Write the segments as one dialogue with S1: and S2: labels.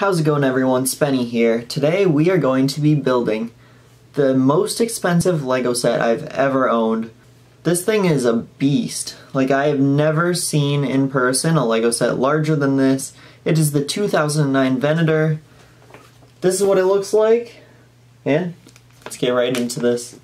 S1: How's it going everyone? Spenny here. Today we are going to be building the most expensive Lego set I've ever owned. This thing is a beast. Like I have never seen in person a Lego set larger than this. It is the 2009 Venator. This is what it looks like. And let's get right into this.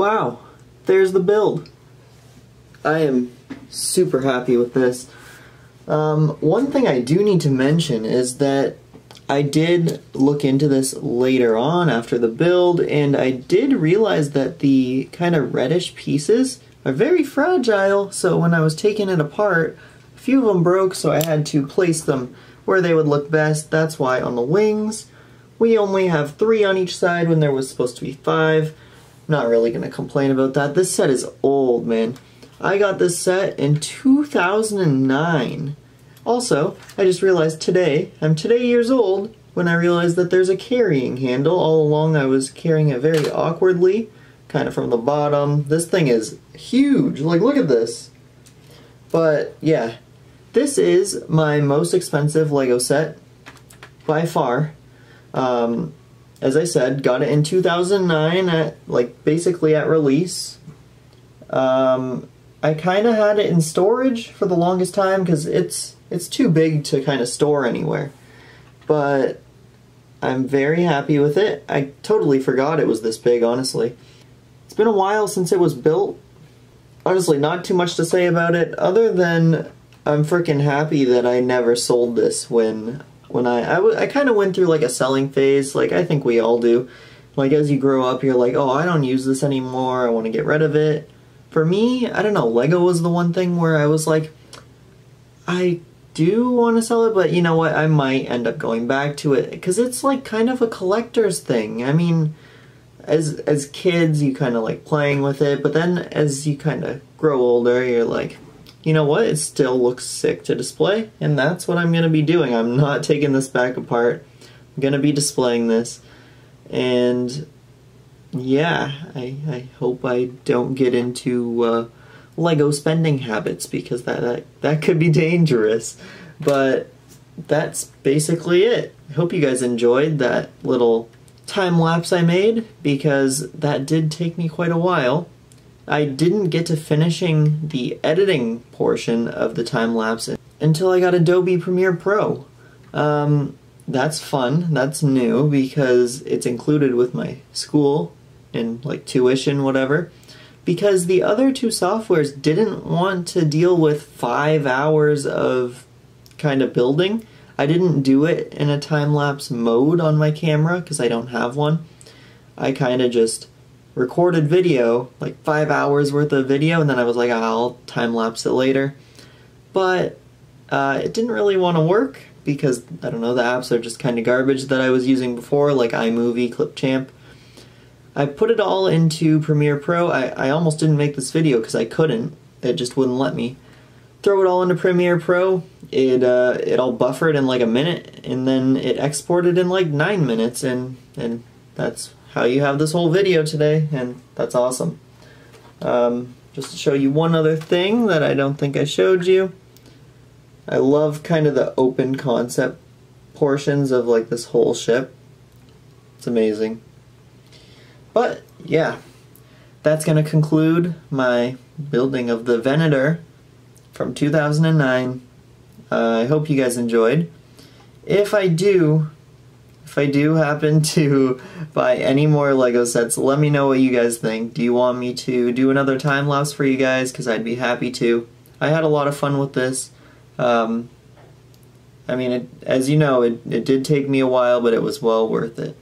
S1: Wow, there's the build. I am super happy with this. Um, one thing I do need to mention is that I did look into this later on after the build, and I did realize that the kind of reddish pieces are very fragile, so when I was taking it apart, a few of them broke, so I had to place them where they would look best. That's why on the wings, we only have three on each side when there was supposed to be five. Not really gonna complain about that. This set is old, man. I got this set in 2009. Also, I just realized today, I'm today years old, when I realized that there's a carrying handle. All along I was carrying it very awkwardly, kind of from the bottom. This thing is huge, like look at this. But yeah, this is my most expensive Lego set, by far. Um, as I said, got it in 2009 at like basically at release. Um, I kind of had it in storage for the longest time because it's it's too big to kind of store anywhere. But I'm very happy with it. I totally forgot it was this big, honestly. It's been a while since it was built. Honestly, not too much to say about it other than I'm freaking happy that I never sold this when when I, I, I kind of went through like a selling phase, like I think we all do. Like as you grow up, you're like, oh, I don't use this anymore, I want to get rid of it. For me, I don't know, Lego was the one thing where I was like, I do want to sell it, but you know what, I might end up going back to it, because it's like kind of a collector's thing. I mean, as, as kids, you kind of like playing with it, but then as you kind of grow older, you're like, you know what, it still looks sick to display, and that's what I'm going to be doing. I'm not taking this back apart. I'm going to be displaying this, and yeah, I, I hope I don't get into uh, Lego spending habits, because that, that, that could be dangerous, but that's basically it. I hope you guys enjoyed that little time lapse I made, because that did take me quite a while. I didn't get to finishing the editing portion of the time lapse until I got Adobe Premiere Pro. Um, that's fun. That's new because it's included with my school and like tuition, whatever. Because the other two softwares didn't want to deal with five hours of kind of building. I didn't do it in a time lapse mode on my camera because I don't have one. I kind of just recorded video, like five hours worth of video, and then I was like, I'll time lapse it later. But uh, it didn't really want to work because, I don't know, the apps are just kind of garbage that I was using before, like iMovie, Clipchamp. I put it all into Premiere Pro. I, I almost didn't make this video because I couldn't. It just wouldn't let me. Throw it all into Premiere Pro. It uh, it all buffered in like a minute, and then it exported in like nine minutes, and and that's how you have this whole video today, and that's awesome. Um, just to show you one other thing that I don't think I showed you. I love kind of the open concept portions of like this whole ship. It's amazing. But yeah, that's going to conclude my building of the Venator from 2009. Uh, I hope you guys enjoyed. If I do, if I do happen to buy any more Lego sets, let me know what you guys think. Do you want me to do another time lapse for you guys? Because I'd be happy to. I had a lot of fun with this. Um, I mean, it, as you know, it, it did take me a while, but it was well worth it.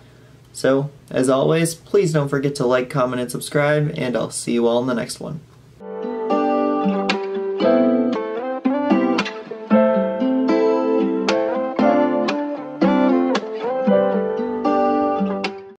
S1: So, as always, please don't forget to like, comment, and subscribe, and I'll see you all in the next one.